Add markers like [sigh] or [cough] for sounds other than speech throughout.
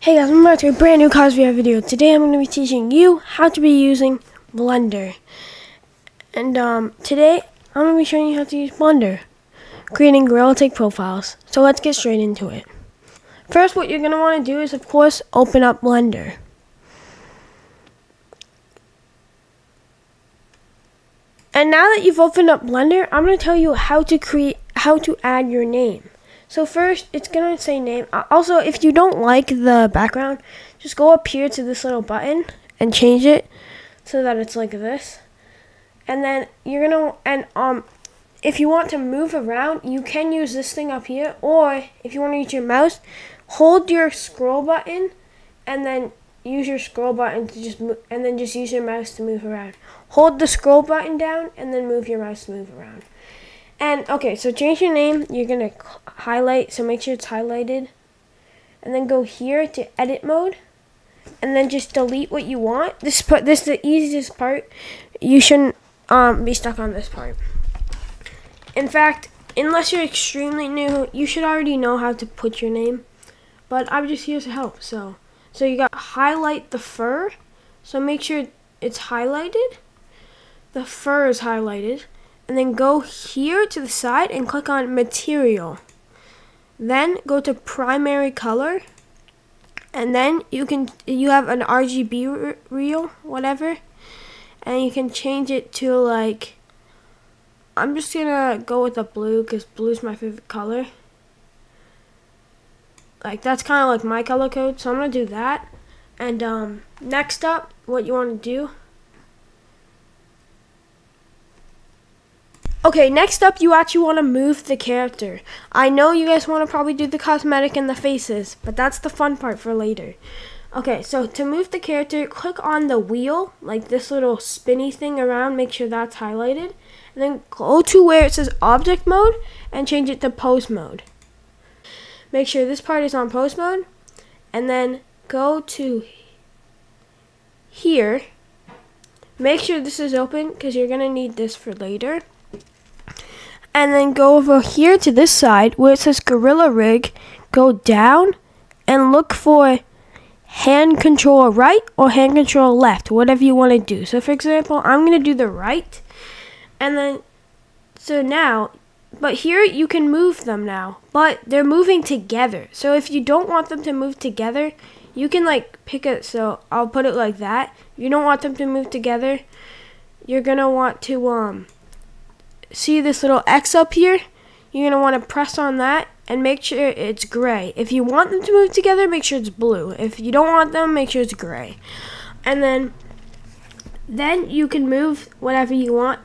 Hey guys, welcome back to a brand new Cosby video. Today I'm going to be teaching you how to be using Blender. And um, today I'm going to be showing you how to use Blender, creating Gorilla profiles. So let's get straight into it. First, what you're going to want to do is, of course, open up Blender. And now that you've opened up Blender, I'm going to tell you how to create, how to add your name. So first, it's going to say name. Also, if you don't like the background, just go up here to this little button and change it so that it's like this. And then you're going to, and um, if you want to move around, you can use this thing up here. Or if you want to use your mouse, hold your scroll button and then use your scroll button to just move, and then just use your mouse to move around. Hold the scroll button down and then move your mouse to move around. And okay, so change your name. You're gonna highlight, so make sure it's highlighted. And then go here to edit mode. And then just delete what you want. This part, this is the easiest part. You shouldn't um, be stuck on this part. In fact, unless you're extremely new, you should already know how to put your name. But I'm just here to help. So, so you got highlight the fur. So make sure it's highlighted. The fur is highlighted and then go here to the side and click on material. Then go to primary color and then you can you have an RGB reel whatever and you can change it to like I'm just gonna go with the blue because blue is my favorite color like that's kind of like my color code so I'm gonna do that and um, next up what you want to do Okay, next up, you actually want to move the character. I know you guys want to probably do the cosmetic and the faces, but that's the fun part for later. Okay, so to move the character, click on the wheel, like this little spinny thing around, make sure that's highlighted. And then go to where it says object mode and change it to pose mode. Make sure this part is on pose mode. And then go to here. Make sure this is open because you're going to need this for later and then go over here to this side where it says Gorilla Rig, go down and look for hand control right or hand control left, whatever you want to do. So for example, I'm going to do the right and then so now but here you can move them now, but they're moving together. So if you don't want them to move together, you can like pick it so I'll put it like that. You don't want them to move together, you're going to want to um see this little X up here? You're going to want to press on that and make sure it's gray. If you want them to move together, make sure it's blue. If you don't want them, make sure it's gray. And then then you can move whatever you want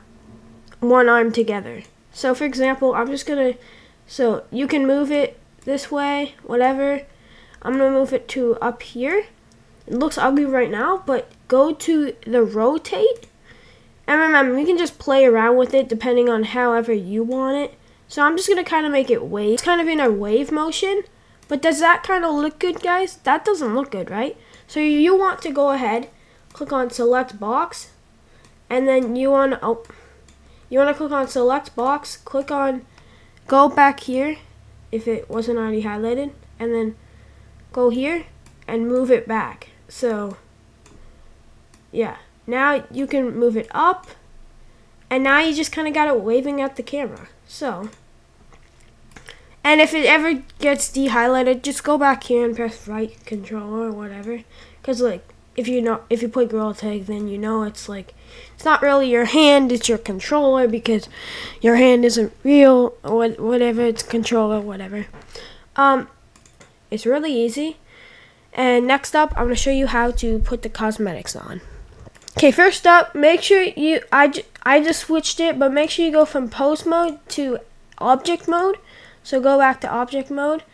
one arm together. So for example, I'm just going to so you can move it this way, whatever. I'm going to move it to up here. It looks ugly right now, but go to the rotate and remember, you can just play around with it depending on however you want it. So I'm just going to kind of make it wave. It's kind of in a wave motion. But does that kind of look good, guys? That doesn't look good, right? So you want to go ahead, click on select box, and then you want to, oh, you want to click on select box, click on, go back here, if it wasn't already highlighted, and then go here and move it back. So, yeah. Now you can move it up. And now you just kind of got it waving at the camera. So. And if it ever gets de-highlighted, just go back here and press right control or whatever. Because, like, if you know, if you play Gorilla Tag, then you know it's like, it's not really your hand, it's your controller because your hand isn't real, or whatever, it's controller, whatever. Um, it's really easy. And next up, I'm going to show you how to put the cosmetics on. Okay, first up, make sure you, I, I just switched it, but make sure you go from pose mode to object mode. So go back to object mode.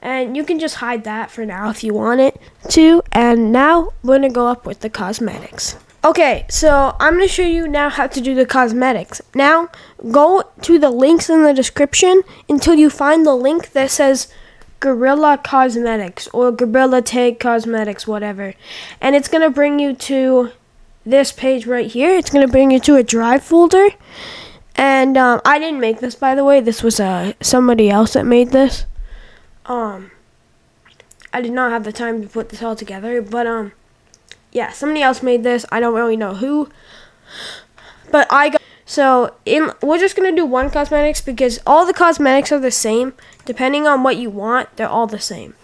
And you can just hide that for now if you want it to. And now we're going to go up with the cosmetics. Okay, so I'm going to show you now how to do the cosmetics. Now, go to the links in the description until you find the link that says Gorilla Cosmetics or Gorilla Tag Cosmetics, whatever. And it's going to bring you to this page right here. It's going to bring you to a drive folder. And um, I didn't make this, by the way. This was uh, somebody else that made this. Um, I did not have the time to put this all together, but um, yeah, somebody else made this. I don't really know who, but I got. So in we're just gonna do one cosmetics because all the cosmetics are the same. Depending on what you want, they're all the same.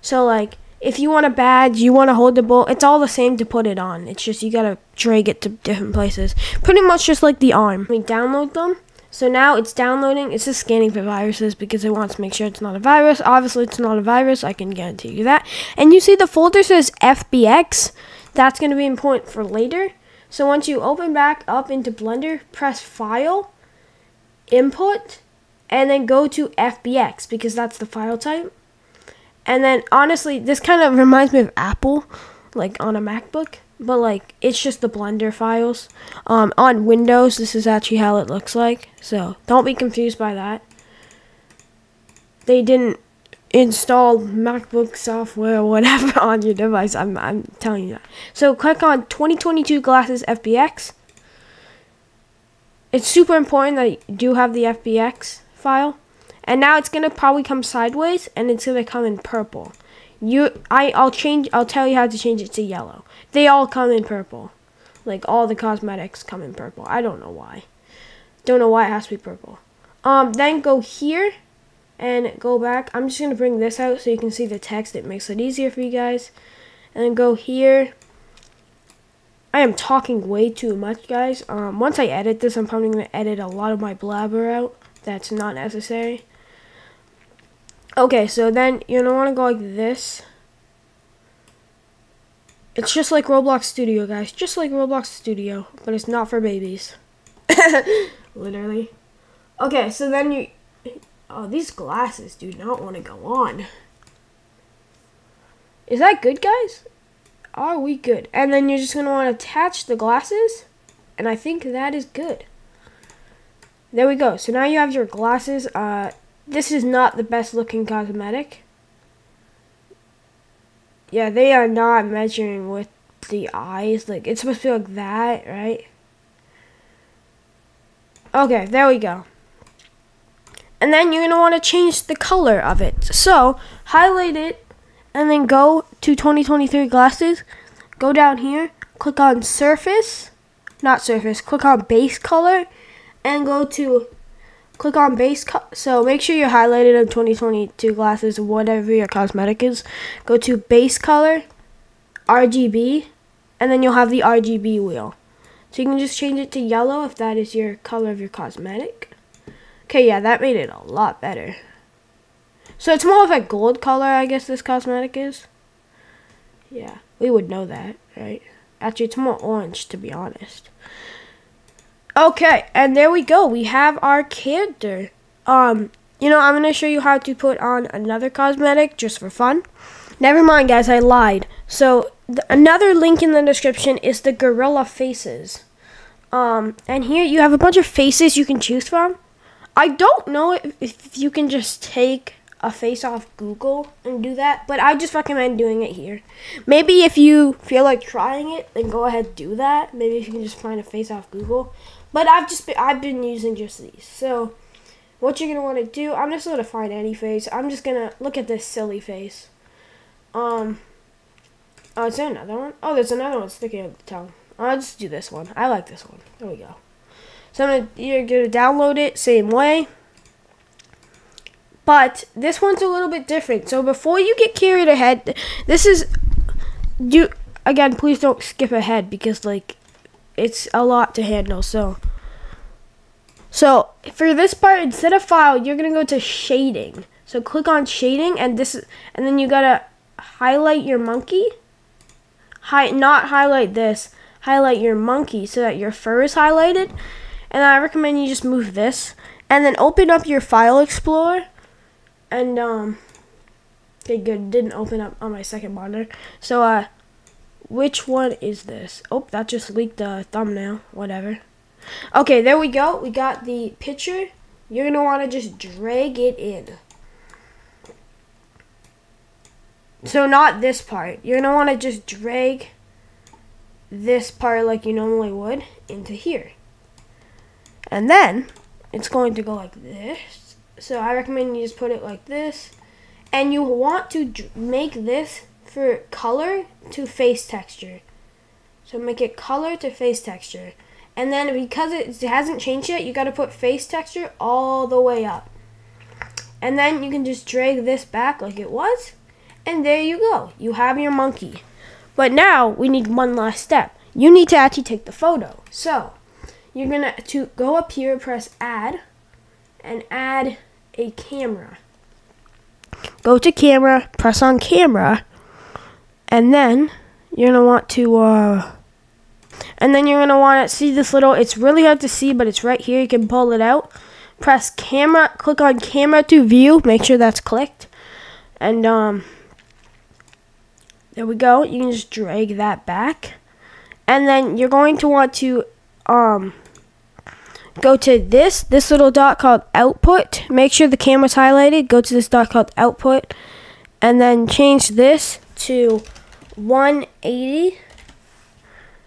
So like if you want a badge, you want to hold the bowl, it's all the same to put it on. It's just you gotta drag it to different places. Pretty much just like the arm. We download them. So now it's downloading. It's just scanning for viruses because it wants to make sure it's not a virus. Obviously, it's not a virus. I can guarantee you that. And you see the folder says FBX. That's going to be important for later. So once you open back up into Blender, press File, Input, and then go to FBX because that's the file type. And then honestly, this kind of reminds me of Apple, like on a MacBook, but like it's just the Blender files. Um, on Windows, this is actually how it looks like. So don't be confused by that. They didn't install MacBook software or whatever [laughs] on your device. I'm, I'm telling you that. So click on 2022 Glasses FBX. It's super important that you do have the FBX file. And now it's going to probably come sideways and it's going to come in purple. You I I'll change I'll tell you how to change it to yellow. They all come in purple. Like all the cosmetics come in purple. I don't know why. Don't know why it has to be purple. Um then go here and go back. I'm just going to bring this out so you can see the text. It makes it easier for you guys. And then go here. I am talking way too much, guys. Um, once I edit this, I'm probably going to edit a lot of my blabber out. That's not necessary. Okay, so then you're want to go like this. It's just like Roblox Studio, guys. Just like Roblox Studio, but it's not for babies. [laughs] Literally. Okay, so then you Oh, these glasses do not want to go on. Is that good, guys? Are we good? And then you're just going to want to attach the glasses. And I think that is good. There we go. So now you have your glasses. Uh, this is not the best looking cosmetic. Yeah, they are not measuring with the eyes. Like, it's supposed to be like that, right? Okay, there we go and then you're going to want to change the color of it. So highlight it and then go to 2023 glasses, go down here, click on surface, not surface, click on base color and go to click on base so make sure you're highlighted on 2022 glasses whatever your cosmetic is go to base color RGB and then you'll have the RGB wheel so you can just change it to yellow if that is your color of your cosmetic Okay, yeah, that made it a lot better. So it's more of a gold color, I guess this cosmetic is. Yeah, we would know that, right? Actually, it's more orange, to be honest. Okay, and there we go. We have our character. Um, you know, I'm going to show you how to put on another cosmetic just for fun. Never mind, guys, I lied. So, another link in the description is the gorilla faces. Um, and here you have a bunch of faces you can choose from. I don't know if, if you can just take a face off Google and do that, but I just recommend doing it here. Maybe if you feel like trying it, then go ahead do that. Maybe if you can just find a face off Google. But I've just been, I've been using just these. So what you're gonna want to do, I'm just gonna find any face. I'm just gonna look at this silly face. Um. Oh, is there another one? Oh, there's another one sticking out the tongue. I'll just do this one. I like this one. There we go. So I'm gonna, you're gonna download it same way. But this one's a little bit different. So before you get carried ahead, this is you again. Please don't skip ahead because like it's a lot to handle. So so for this part, instead of file, you're gonna go to shading. So click on shading, and this and then you gotta highlight your monkey. Hi, not highlight this. Highlight your monkey so that your fur is highlighted. And I recommend you just move this and then open up your file explorer and um okay good didn't open up on my second monitor so uh which one is this? Oh that just leaked the thumbnail. Whatever. Okay there we go. We got the picture. You're gonna want to just drag it in. So not this part. You're gonna want to just drag this part like you normally would into here. And then it's going to go like this. So I recommend you just put it like this. and you want to make this for color to face texture. So make it color to face texture. And then because it hasn't changed yet, you got to put face texture all the way up. And then you can just drag this back like it was. And there you go. You have your monkey. But now we need one last step. You need to actually take the photo. So you're going to to go up here, press add, and add a camera. Go to camera, press on camera, and then you're going to want to, uh, and then you're going to want to see this little, it's really hard to see, but it's right here. You can pull it out. Press camera, click on camera to view, make sure that's clicked. And, um, there we go. You can just drag that back. And then you're going to want to, um, go to this, this little dot called output. Make sure the camera's highlighted. Go to this dot called output. And then change this to 180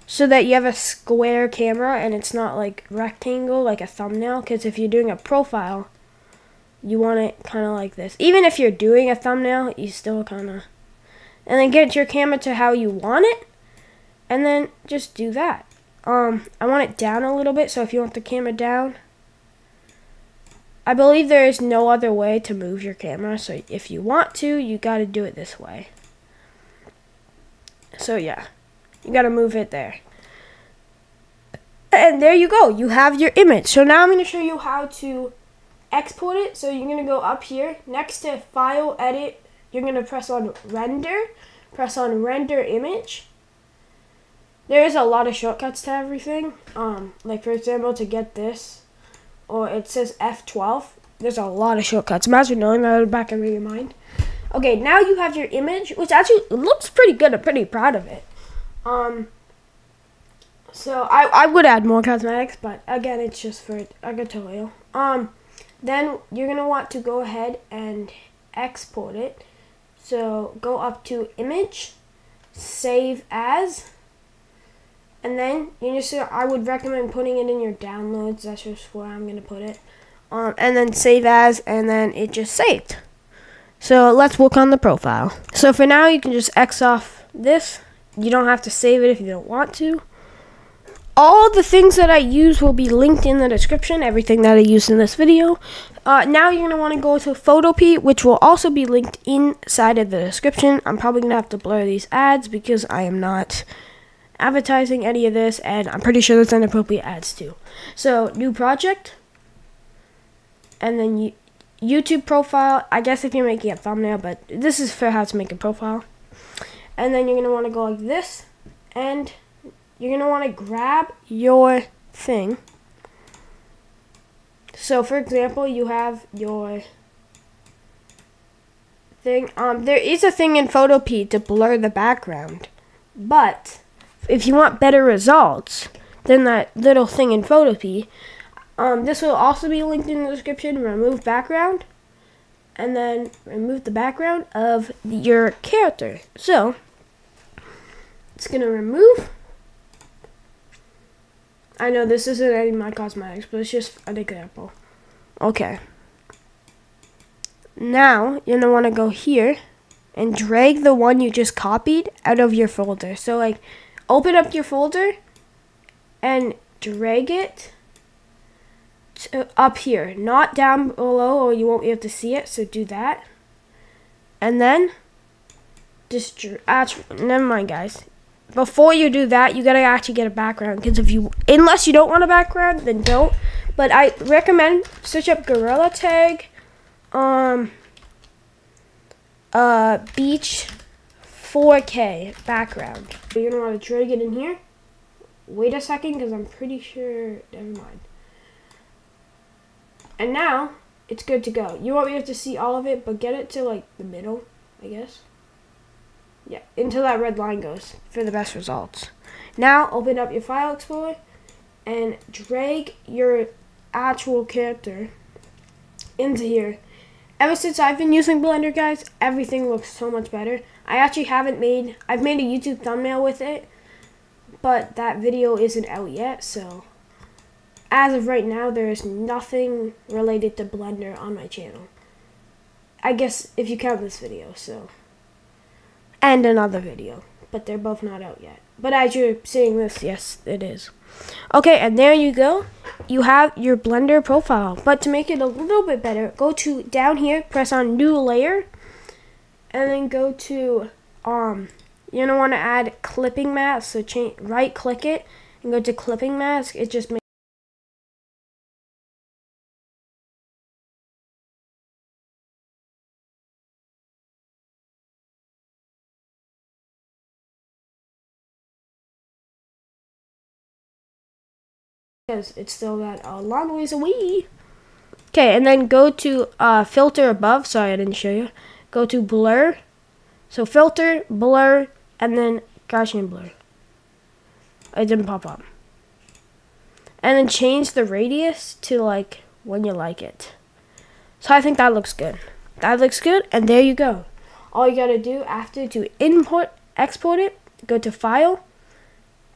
so that you have a square camera and it's not like rectangle like a thumbnail because if you're doing a profile you want it kind of like this even if you're doing a thumbnail you still kind of and then get your camera to how you want it and then just do that um, I want it down a little bit, so if you want the camera down, I believe there is no other way to move your camera, so if you want to, you got to do it this way. So yeah, you got to move it there. And there you go, you have your image. So now I'm to show you how to export it. So you're to go up here, next to File, Edit, you're to press on Render, press on Render Image, there is a lot of shortcuts to everything. Um, like for example, to get this, or it says F12. There's a lot of shortcuts. Imagine knowing that in back of your mind. Okay, now you have your image, which actually looks pretty good. I'm pretty proud of it. Um, so I, I would add more cosmetics, but again, it's just for a tutorial. Um, then you're gonna want to go ahead and export it. So go up to image, save as, and then you just I would recommend putting it in your downloads. That's just where I'm gonna put it. Um, and then save as, and then it just saved. So let's work on the profile. So for now, you can just X off this. You don't have to save it if you don't want to. All the things that I use will be linked in the description, everything that I used in this video. Uh, now you're going to want to go to Photopea, which will also be linked inside of the description. I'm probably going to have to blur these ads because I am not advertising any of this, and I'm pretty sure there's inappropriate ads too. So, new project, and then YouTube profile. I guess if you're making a thumbnail, but this is for how to make a profile. And then you're going to want to go like this, and you're going to want to grab your thing. So, for example, you have your thing. Um, there is a thing in Photopea to blur the background, but if you want better results than that little thing in Photopea, um, this will also be linked in the description. Remove background, and then remove the background of your character. So, it's to remove. I know this isn't any of my cosmetics, but it's just an example. Okay. Now, you're want to go here and drag the one you just copied out of your folder. So, like, open up your folder and drag it to up here, not down below or you won't be able to see it, so do that. And then just actually, never mind guys. Before you do that, you gotta actually get a background because if you, unless you don't want a background, then don't. But I recommend search up Gorilla Tag, um, uh, beach 4K background. You're gonna want to drag it in here. Wait a second, because I'm pretty sure, never mind. And now, it's good to go. You won't be able to see all of it, but get it to like the middle, I guess. Yeah, until that red line goes for the best results. Now, open up your file explorer and drag your actual character into here. Ever since I've been using Blender, guys, everything looks so much better. I actually haven't made, I've made a YouTube thumbnail with it, but that video isn't out yet, so as of right now, there is nothing related to Blender on my channel. I guess if you count this video, so. And another video, but they're both not out yet. But as you're seeing this, yes, it is. Okay, and there you go. You have your Blender profile. But to make it a little bit better, go to down here, press on New Layer, and then go to, um, you're want to add Clipping Mask. So change, right click it and go to Clipping Mask. It just makes because it's still got a long ways away. Okay, and then go to uh, filter above. Sorry, I didn't show you. Go to blur. So filter, blur, and then Gaussian blur. It didn't pop up. And then change the radius to like when you like it. So I think that looks good. That looks good, and there you go. All you gotta do after to import, export it, go to File,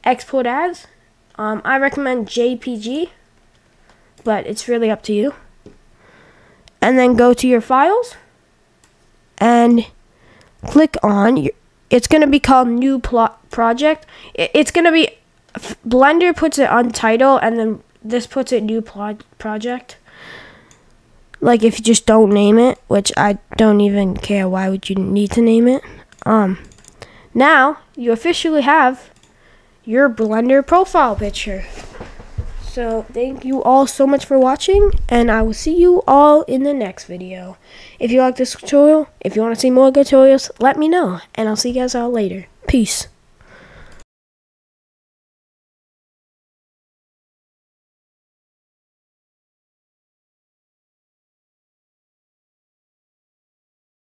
Export As, um, I recommend JPG, but it's really up to you. And then go to your files and click on your, it's going to be called new plot project. It, it's going to be Blender puts it on title and then this puts it new plot project. Like if you just don't name it, which I don't even care why would you need to name it. Um now you officially have your Blender profile picture. So thank you all so much for watching, and I will see you all in the next video. If you like this tutorial, if you want to see more tutorials, let me know, and I'll see you guys all later. Peace.